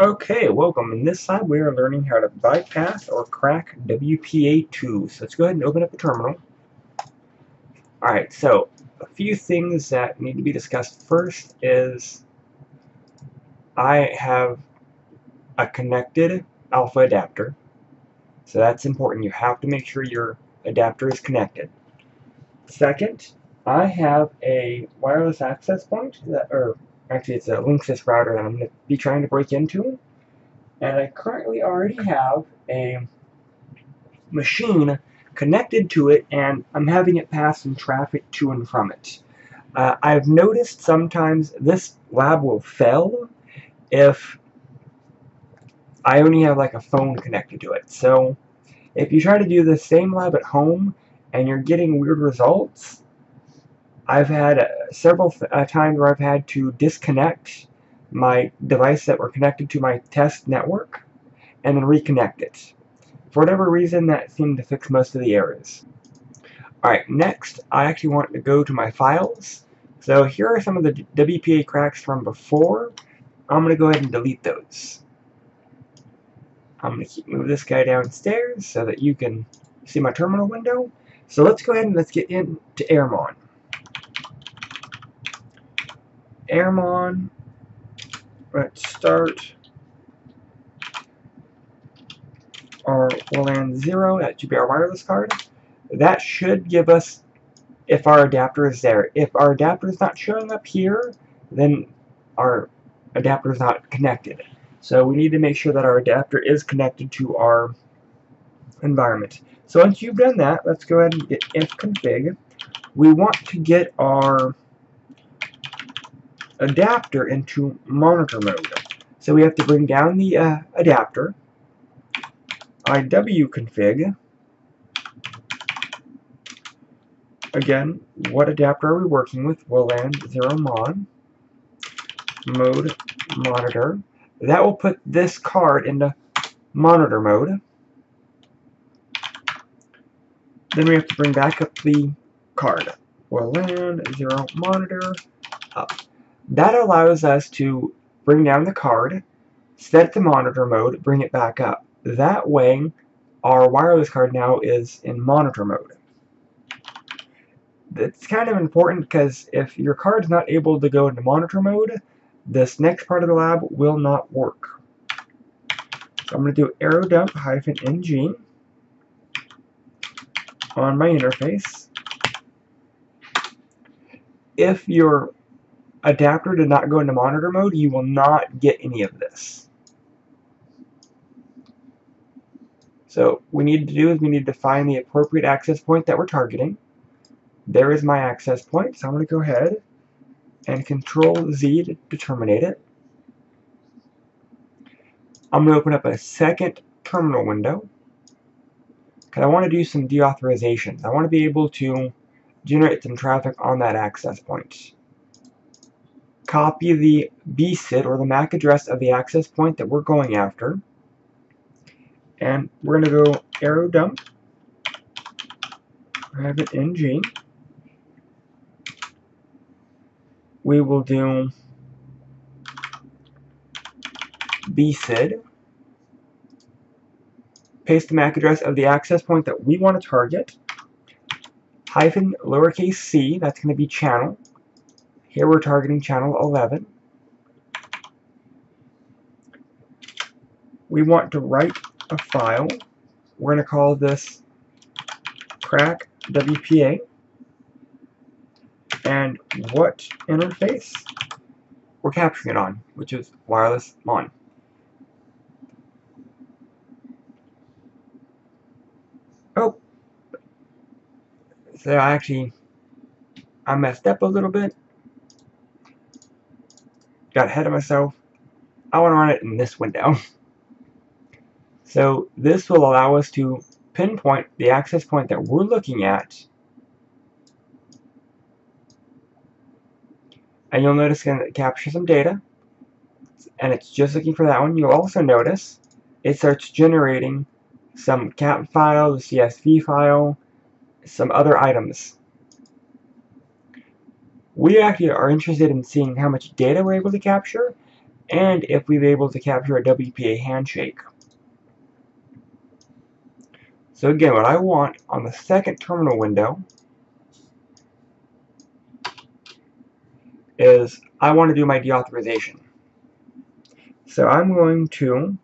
Okay, welcome. In this side, we are learning how to bypass or crack WPA2. So let's go ahead and open up the terminal. Alright, so a few things that need to be discussed first is I have a connected alpha adapter. So that's important. You have to make sure your adapter is connected. Second, I have a wireless access point, that, or actually it's a Linksys router that I'm going to be trying to break into. And I currently already have a machine connected to it and I'm having it pass some traffic to and from it. Uh, I've noticed sometimes this lab will fail if I only have like a phone connected to it. So if you try to do the same lab at home and you're getting weird results, I've had uh, several uh, times where I've had to disconnect my device that were connected to my test network and then reconnect it. For whatever reason, that seemed to fix most of the errors. Alright, next, I actually want to go to my files. So here are some of the WPA cracks from before. I'm going to go ahead and delete those. I'm going to keep move this guy downstairs so that you can see my terminal window. So let's go ahead and let's get into Airmon. Airmon. Let's start our WLAN 0. That should wireless card. That should give us if our adapter is there. If our adapter is not showing up here, then our adapter is not connected. So we need to make sure that our adapter is connected to our environment. So once you've done that, let's go ahead and get ifconfig. We want to get our adapter into monitor mode. So we have to bring down the uh, adapter, iwconfig, again, what adapter are we working with? WLAN 0 mon, mode monitor. That will put this card into monitor mode. Then we have to bring back up the card. WLAN 0 monitor up. That allows us to bring down the card, set to monitor mode, bring it back up. That way, our wireless card now is in monitor mode. It's kind of important because if your card is not able to go into monitor mode, this next part of the lab will not work. So I'm going to do arrow dump hyphen ng on my interface. If your adapter did not go into monitor mode, you will not get any of this. So we need to do is we need to find the appropriate access point that we're targeting. There is my access point, so I'm going to go ahead and Control Z to, to terminate it. I'm going to open up a second terminal window because I want to do some deauthorization. I want to be able to generate some traffic on that access point copy the BSID or the MAC address of the access point that we're going after. And we're going to go arrow dump, have it ng. We will do BSID, paste the MAC address of the access point that we want to target, hyphen lowercase c, that's going to be channel, here we're targeting channel 11. We want to write a file. We're going to call this crack WPA. And what interface we're capturing it on, which is wireless MON. Oh, so I actually, I messed up a little bit got ahead of myself. I want to run it in this window. so this will allow us to pinpoint the access point that we're looking at. And you'll notice it capture some data. And it's just looking for that one. You'll also notice it starts generating some CAP file, the CSV file, some other items we actually are interested in seeing how much data we're able to capture and if we've able to capture a WPA handshake. So again, what I want on the second terminal window is I want to do my deauthorization. So I'm going to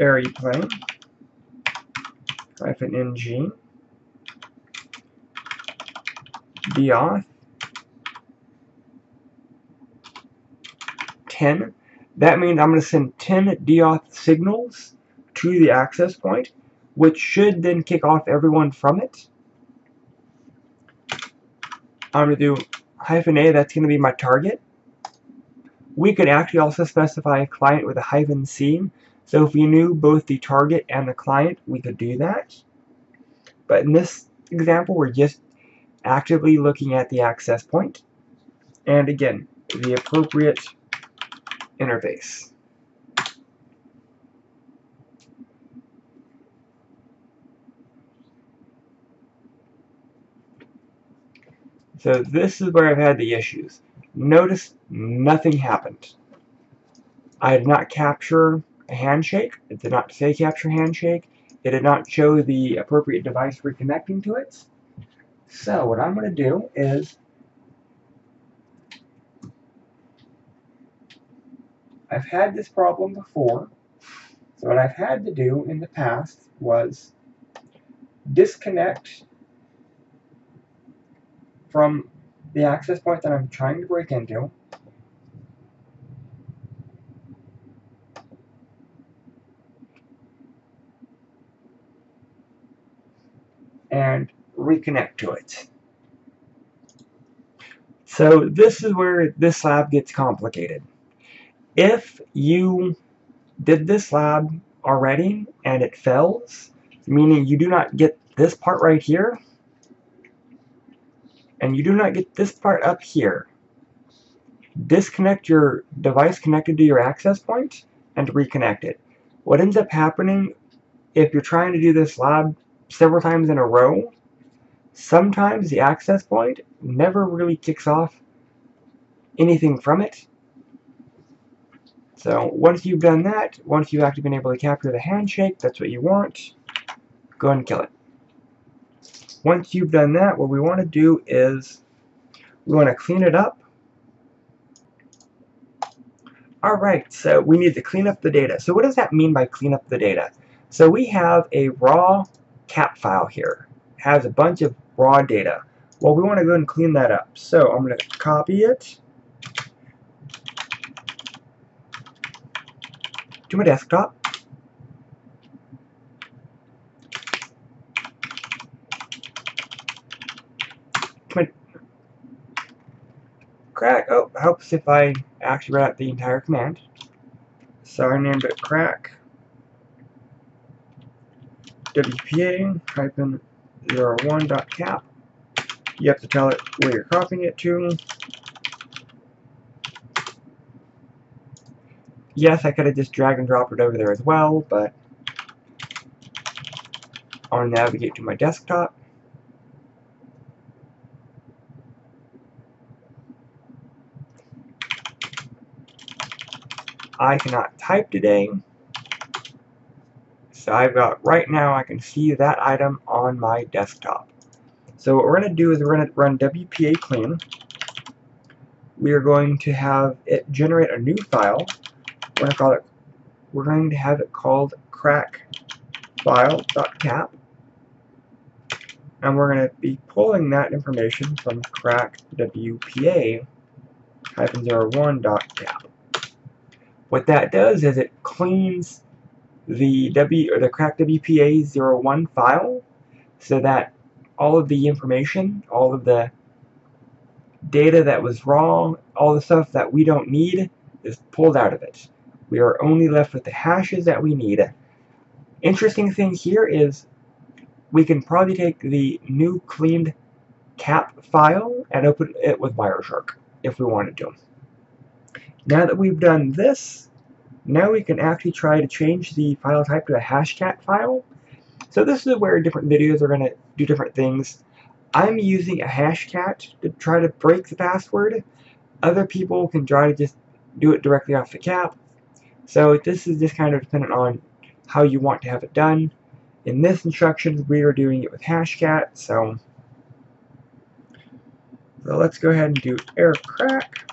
area plane hyphen ng deauth 10. That means I'm going to send 10 deauth signals to the access point, which should then kick off everyone from it. I'm going to do hyphen A, that's going to be my target. We could actually also specify a client with a hyphen C. So if we knew both the target and the client, we could do that. But in this example, we're just actively looking at the access. And again, the appropriate interface. So this is where I've had the issues. Notice nothing happened. I did not capture a handshake. It did not say capture handshake. It did not show the appropriate device reconnecting to it. So what I'm going to do is I've had this problem before. So what I've had to do in the past was disconnect from the access point that I'm trying to break into. and reconnect to it. So this is where this lab gets complicated. If you did this lab already and it fails, meaning you do not get this part right here, and you do not get this part up here. Disconnect your device connected to your access point and reconnect it. What ends up happening if you're trying to do this lab several times in a row, sometimes the access point never really kicks off anything from it. So once you've done that, once you've actually been able to capture the handshake, that's what you want, go ahead and kill it. Once you've done that, what we want to do is we want to clean it up. Alright, so we need to clean up the data. So what does that mean by clean up the data? So we have a raw cap file here. Has a bunch of raw data. Well, we want to go and clean that up. So I'm going to copy it to my desktop. crack. Oh, helps if I actually write out the entire command. So I named it crack WPA hyphen 01 dot cap. You have to tell it where you're copying it to. Yes, I could have just drag and dropped it over there as well, but I want to navigate to my desktop. I cannot type today. I've got, right now I can see that item on my desktop. So what we're going to do is we're going to run WPA clean. We are going to have it generate a new file. We're going to call it, we're going to have it called crack crackfile.cap. And we're going to be pulling that information from crackWPA-01.cap. What that does is it cleans the W or the crack WPA 01 file so that all of the information, all of the data that was wrong, all the stuff that we don't need is pulled out of it. We are only left with the hashes that we need. Interesting thing here is we can probably take the new cleaned cap file and open it with Wireshark if we wanted to. Now that we've done this, now we can actually try to change the file type to a hashcat file. So this is where different videos are going to do different things. I'm using a hashcat to try to break the password, Other people can try to just do it directly off the cap. So this is just kind of dependent on how you want to have it done. In this instruction, we are doing it with Hashcat, so, so let's go ahead and do air crack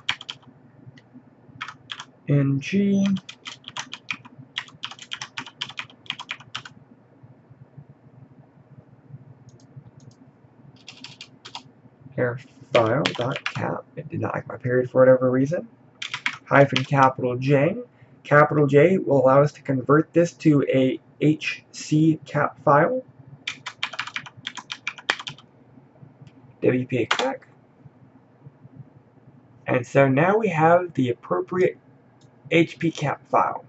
ng air file dot cap. It did not like my period for whatever reason. Hyphen capital J. Capital J will allow us to convert this to a HC cap file. WPA crack. And so now we have the appropriate HP cap file.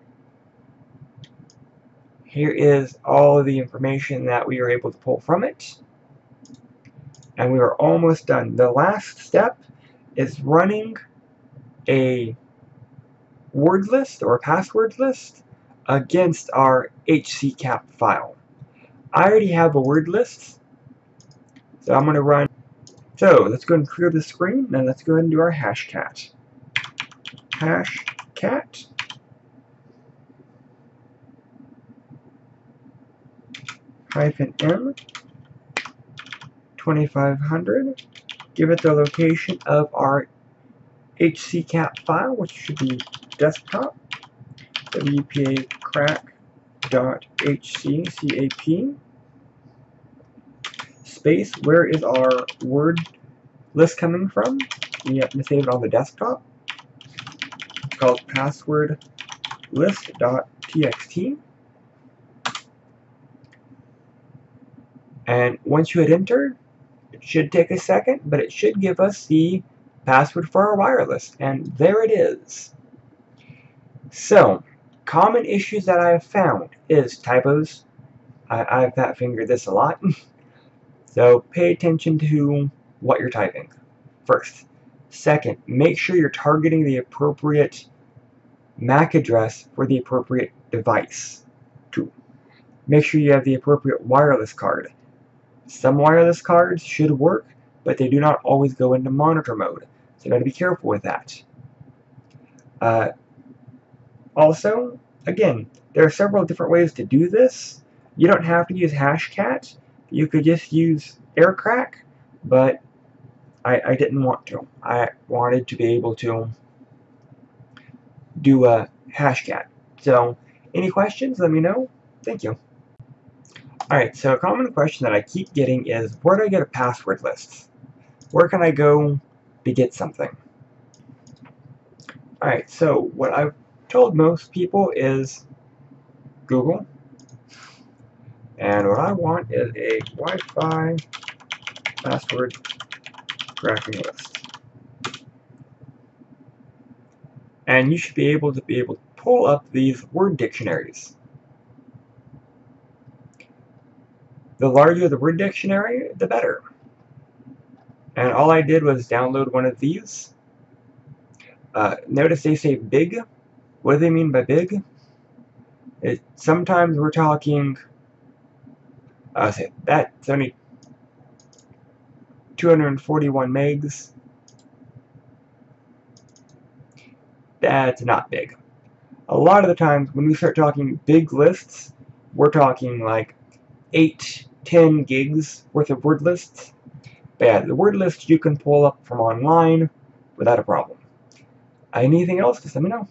Here is all the information that we were able to pull from it. And we are almost done. The last step is running a word list or a password list against our HCCAP file. I already have a word list, so I'm going to run. So let's go and clear the screen, and let's go ahead and do our hashcat. Hashcat. Hyphen M 2500. Give it the location of our HCCAP file, which should be desktop. Wpa space where is our word list coming from? We have to save it on the desktop. It's called password and once you hit enter it should take a second but it should give us the password for our wireless and there it is so, common issues that I have found is typos. I, I've fat fingered this a lot. so, pay attention to what you're typing first. Second, make sure you're targeting the appropriate MAC address for the appropriate device. Two, make sure you have the appropriate wireless card. Some wireless cards should work, but they do not always go into monitor mode. So you got to be careful with that. Uh, also, again, there are several different ways to do this. You don't have to use Hashcat. You could just use AirCrack, but I, I didn't want to. I wanted to be able to do a Hashcat. So, any questions, let me know. Thank you. Alright, so a common question that I keep getting is, where do I get a password list? Where can I go to get something? Alright, so what I've told most people is Google. And what I want is a Wi-Fi password cracking list. And you should be able to be able to pull up these word dictionaries. The larger the word dictionary, the better. And all I did was download one of these. Uh, notice they say big what do they mean by big? It, sometimes we're talking, I uh, say, that's only 241 megs. That's not big. A lot of the times when we start talking big lists, we're talking like 8, 10 gigs worth of word lists. But yeah, the word list you can pull up from online without a problem. Anything else, just let me know.